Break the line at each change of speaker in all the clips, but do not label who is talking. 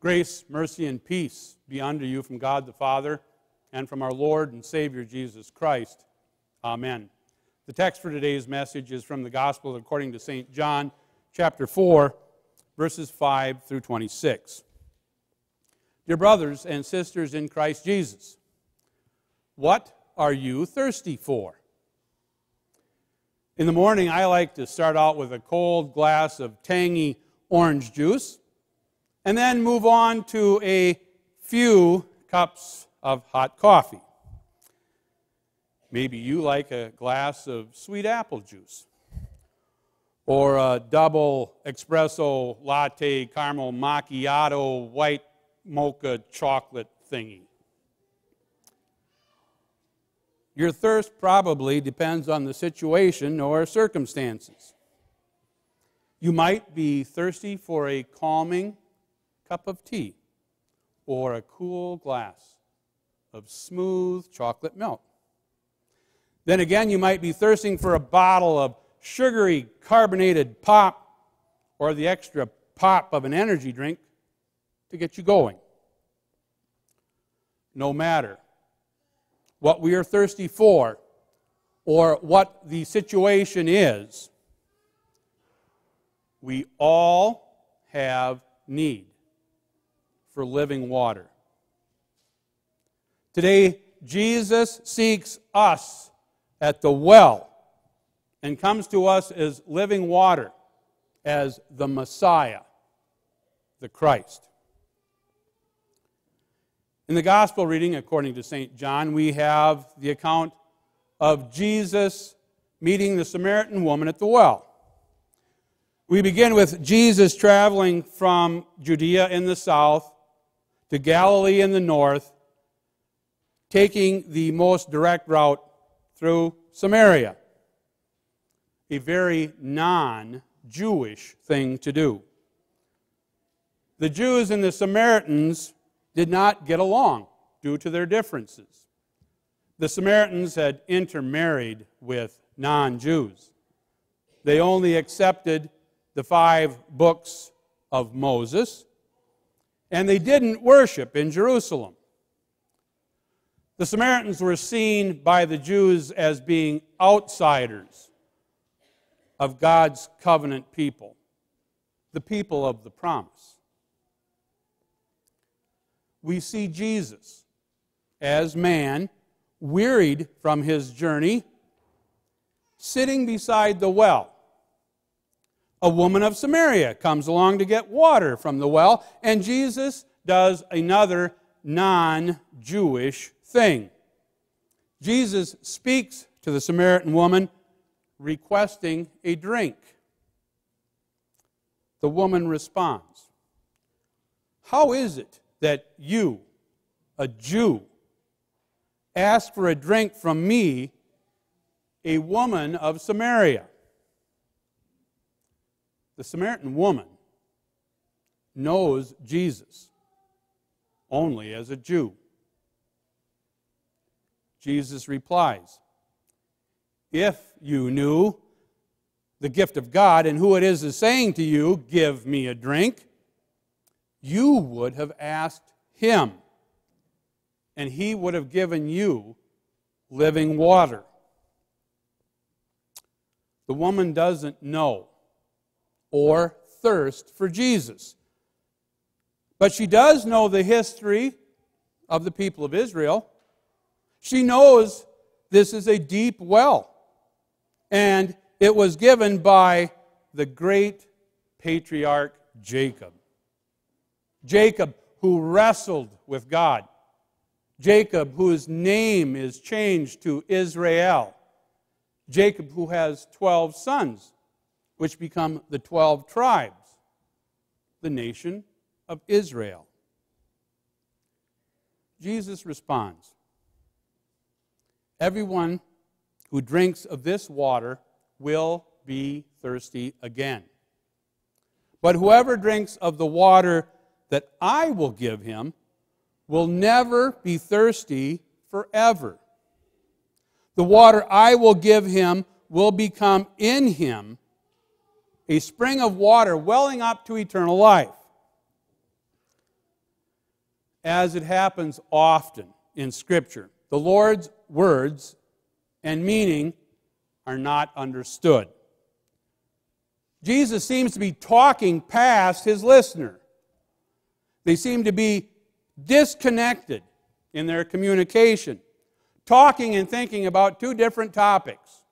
Grace, mercy, and peace be unto you from God the Father and from our Lord and Savior Jesus Christ. Amen. The text for today's message is from the Gospel according to St. John, chapter 4, verses 5 through 26. Dear brothers and sisters in Christ Jesus, what are you thirsty for? In the morning, I like to start out with a cold glass of tangy orange juice and then move on to a few cups of hot coffee. Maybe you like a glass of sweet apple juice or a double espresso latte caramel macchiato white mocha chocolate thingy. Your thirst probably depends on the situation or circumstances. You might be thirsty for a calming cup of tea or a cool glass of smooth chocolate milk. Then again, you might be thirsting for a bottle of sugary carbonated pop or the extra pop of an energy drink to get you going. No matter what we are thirsty for or what the situation is, we all have need for living water. Today, Jesus seeks us at the well and comes to us as living water, as the Messiah, the Christ. In the gospel reading, according to St. John, we have the account of Jesus meeting the Samaritan woman at the well. We begin with Jesus traveling from Judea in the south to Galilee in the north, taking the most direct route through Samaria. A very non Jewish thing to do. The Jews and the Samaritans did not get along due to their differences. The Samaritans had intermarried with non Jews. They only accepted the five books of Moses, and they didn't worship in Jerusalem. The Samaritans were seen by the Jews as being outsiders of God's covenant people, the people of the promise we see Jesus as man, wearied from his journey, sitting beside the well. A woman of Samaria comes along to get water from the well, and Jesus does another non Jewish thing. Jesus speaks to the Samaritan woman requesting a drink. The woman responds, How is it that you, a Jew, ask for a drink from me, a woman of Samaria. The Samaritan woman knows Jesus only as a Jew. Jesus replies, If you knew the gift of God and who it is is saying to you, Give me a drink, you would have asked him, and he would have given you living water. The woman doesn't know or thirst for Jesus. But she does know the history of the people of Israel. She knows this is a deep well, and it was given by the great patriarch Jacob. Jacob, who wrestled with God. Jacob, whose name is changed to Israel. Jacob, who has 12 sons, which become the 12 tribes, the nation of Israel. Jesus responds Everyone who drinks of this water will be thirsty again. But whoever drinks of the water that I will give him will never be thirsty forever. The water I will give him will become in him a spring of water welling up to eternal life. as it happens often in Scripture. The Lord's words and meaning are not understood. Jesus seems to be talking past his listener. They seem to be disconnected in their communication, talking and thinking about two different topics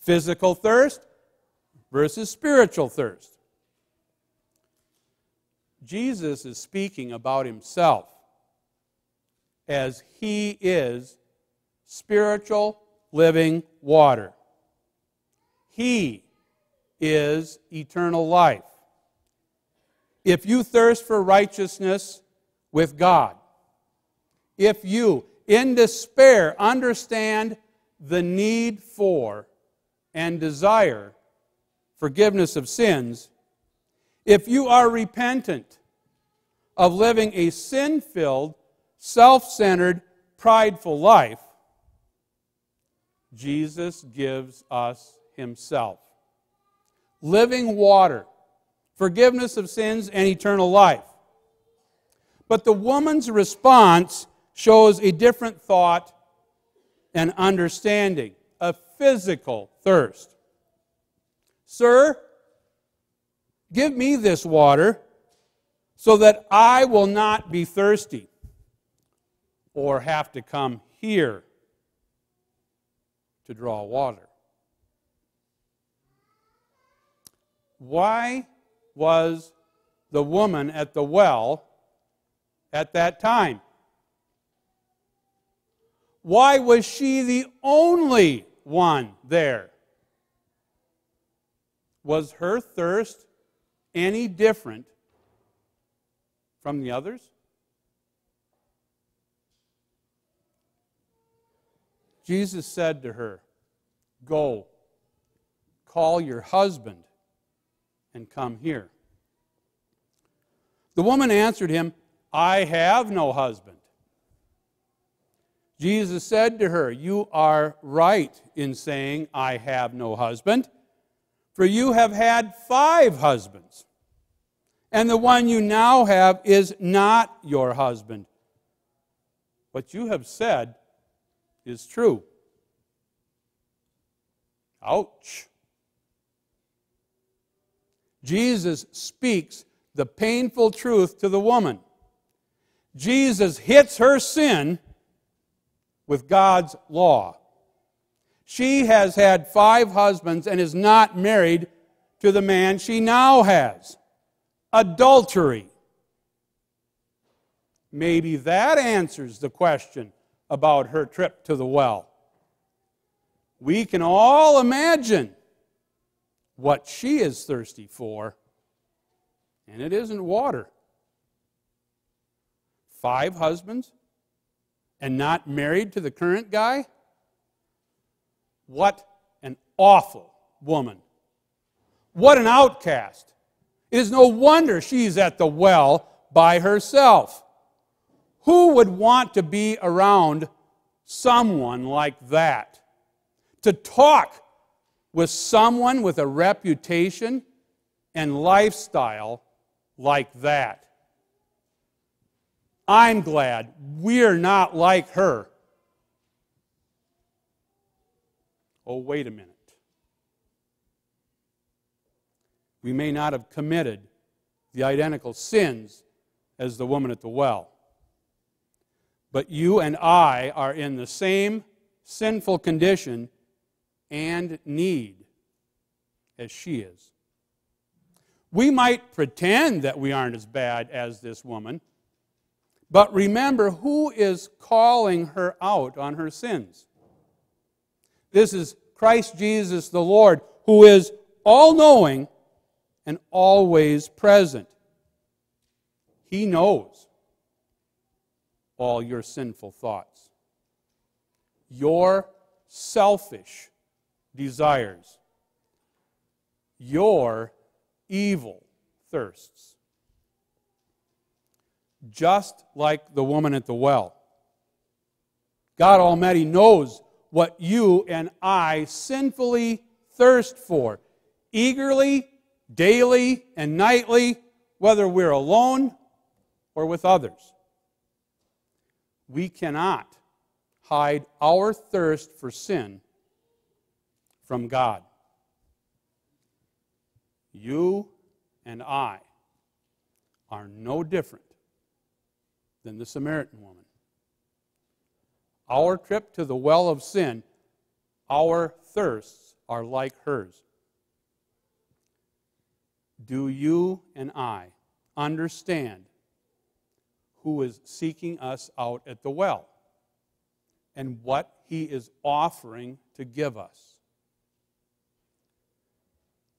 physical thirst versus spiritual thirst. Jesus is speaking about himself as he is spiritual living water. He is eternal life. If you thirst for righteousness with God, if you, in despair, understand the need for and desire forgiveness of sins, if you are repentant of living a sin filled, self centered, prideful life, Jesus gives us Himself. Living water, forgiveness of sins, and eternal life. But the woman's response shows a different thought and understanding, a physical thirst. Sir, give me this water so that I will not be thirsty or have to come here to draw water. Why was the woman at the well at that time? Why was she the only one there? Was her thirst any different from the others? Jesus said to her, Go, call your husband and come here. The woman answered him, I have no husband. Jesus said to her, You are right in saying, I have no husband, for you have had five husbands, and the one you now have is not your husband. What you have said is true. Ouch. Jesus speaks the painful truth to the woman. Jesus hits her sin with God's law. She has had five husbands and is not married to the man she now has. Adultery. Maybe that answers the question about her trip to the well. We can all imagine what she is thirsty for, and it isn't water. Five husbands and not married to the current guy? What an awful woman. What an outcast. It is no wonder she's at the well by herself. Who would want to be around someone like that? To talk with someone with a reputation and lifestyle like that. I'm glad we're not like her. Oh, wait a minute. We may not have committed the identical sins as the woman at the well. But you and I are in the same sinful condition and need as she is. We might pretend that we aren't as bad as this woman, but remember who is calling her out on her sins. This is Christ Jesus the Lord, who is all knowing and always present. He knows all your sinful thoughts, your selfish desires, your evil thirsts. Just like the woman at the well. God Almighty knows what you and I sinfully thirst for, eagerly, daily, and nightly, whether we're alone or with others. we cannot hide our thirst for sin from God. You and I are no different than the Samaritan woman. Our trip to the well of sin, our thirsts are like hers. Do you and I understand who is seeking us out at the well and what he is offering to give us?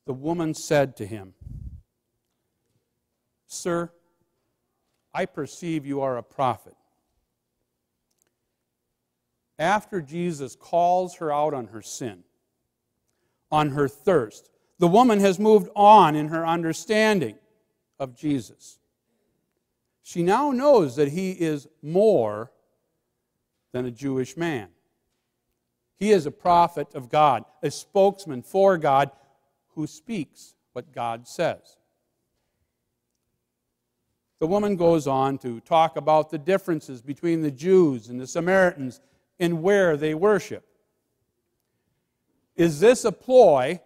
The woman said to him, Sir, I perceive you are a prophet. After Jesus calls her out on her sin, on her thirst, the woman has moved on in her understanding of Jesus. She now knows that he is more than a Jewish man. He is a prophet of God, a spokesman for God who speaks what God says. The woman goes on to talk about the differences between the Jews and the Samaritans in where they worship. Is this a ploy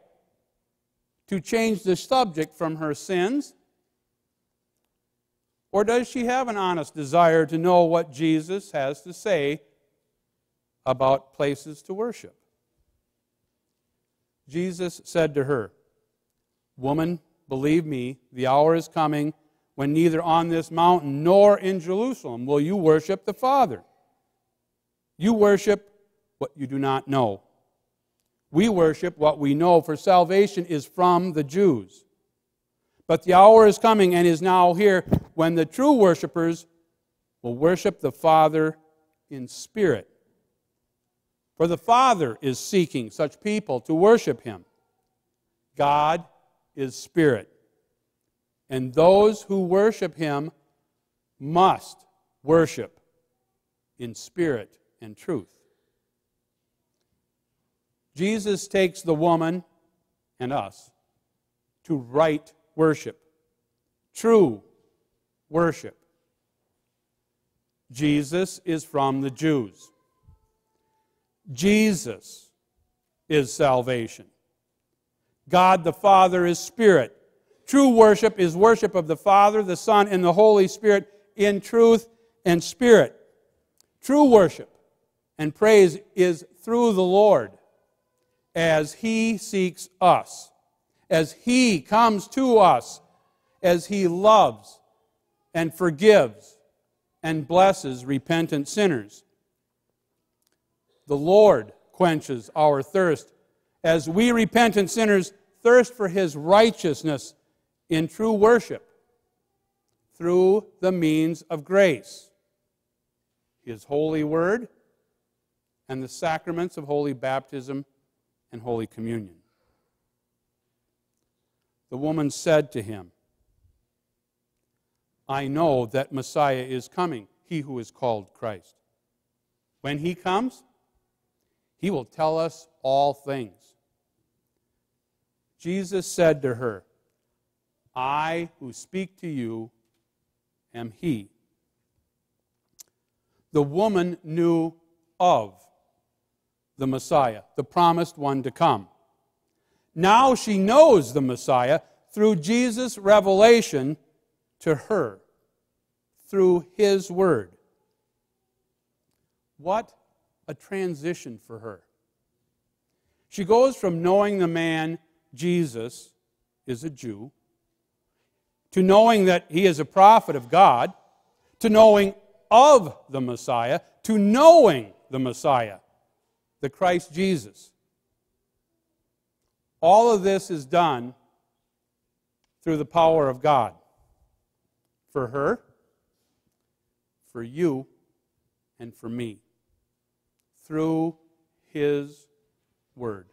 to change the subject from her sins? Or does she have an honest desire to know what Jesus has to say about places to worship? Jesus said to her, Woman, believe me, the hour is coming when neither on this mountain nor in Jerusalem will you worship the Father. You worship what you do not know. We worship what we know, for salvation is from the Jews. But the hour is coming and is now here when the true worshipers will worship the Father in spirit. For the Father is seeking such people to worship Him. God is spirit. And those who worship Him must worship in spirit and truth. Jesus takes the woman and us to right worship, true worship. Jesus is from the Jews. Jesus is salvation. God the Father is spirit. True worship is worship of the Father, the Son, and the Holy Spirit in truth and spirit. True worship and praise is through the Lord as He seeks us, as He comes to us, as He loves and forgives and blesses repentant sinners. The Lord quenches our thirst as we repentant sinners thirst for His righteousness in true worship through the means of grace, His holy word, and the sacraments of holy baptism and Holy Communion. The woman said to him, I know that Messiah is coming, he who is called Christ. When he comes, he will tell us all things. Jesus said to her, I who speak to you am he. The woman knew of the Messiah, the promised one to come. Now she knows the Messiah through Jesus' revelation to her, through his word. What a transition for her. She goes from knowing the man Jesus is a Jew to knowing that he is a prophet of God, to knowing of the Messiah, to knowing the Messiah the Christ Jesus. All of this is done through the power of God. For her, for you, and for me. Through His Word.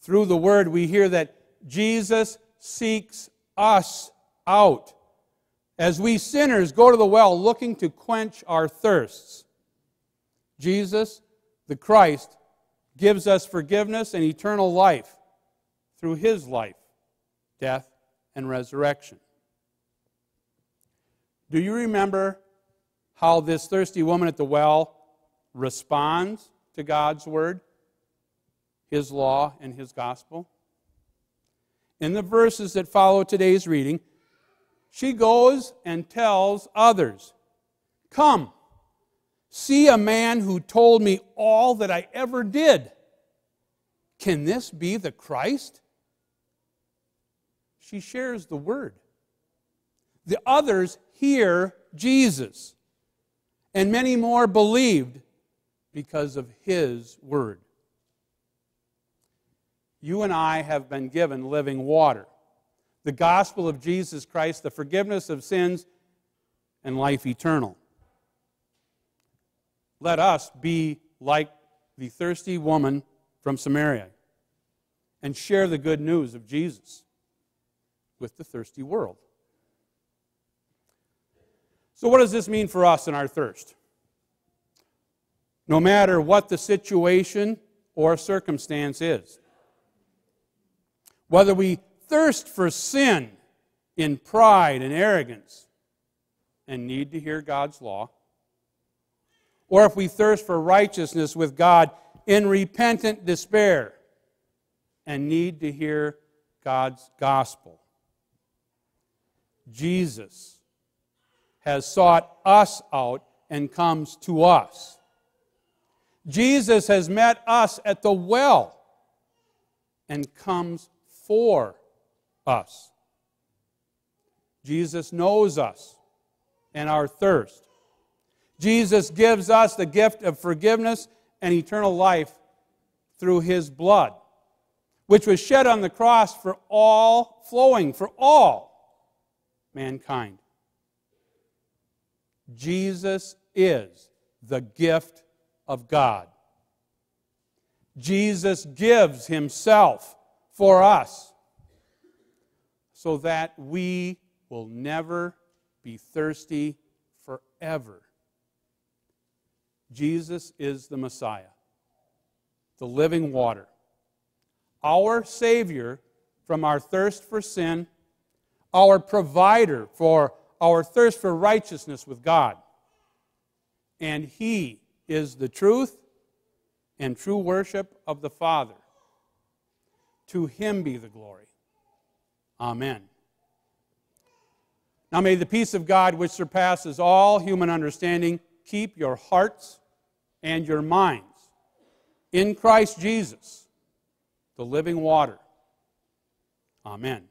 Through the Word, we hear that Jesus seeks us out as we sinners go to the well looking to quench our thirsts. Jesus, the Christ, gives us forgiveness and eternal life through his life, death, and resurrection. Do you remember how this thirsty woman at the well responds to God's word, his law, and his gospel? In the verses that follow today's reading, she goes and tells others, Come, see a man who told me all that I ever did. Can this be the Christ? She shares the word. The others hear Jesus, and many more believed because of his word. You and I have been given living water, the gospel of Jesus Christ, the forgiveness of sins, and life eternal. Let us be like the thirsty woman from Samaria and share the good news of Jesus with the thirsty world. So, what does this mean for us in our thirst? No matter what the situation or circumstance is, whether we thirst for sin in pride and arrogance and need to hear God's law, or if we thirst for righteousness with God in repentant despair and need to hear God's gospel. Jesus has sought us out and comes to us. Jesus has met us at the well and comes for us. Jesus knows us and our thirst. Jesus gives us the gift of forgiveness and eternal life through his blood, which was shed on the cross for all, flowing for all mankind. Jesus is the gift of God. Jesus gives himself for us so that we will never be thirsty forever. Jesus is the Messiah, the living water, our Savior from our thirst for sin, our provider for our thirst for righteousness with God. And He is the truth and true worship of the Father. To Him be the glory. Amen. Now may the peace of God, which surpasses all human understanding, keep your hearts and your minds in Christ Jesus, the living water. Amen.